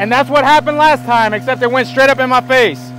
And that's what happened last time, except it went straight up in my face.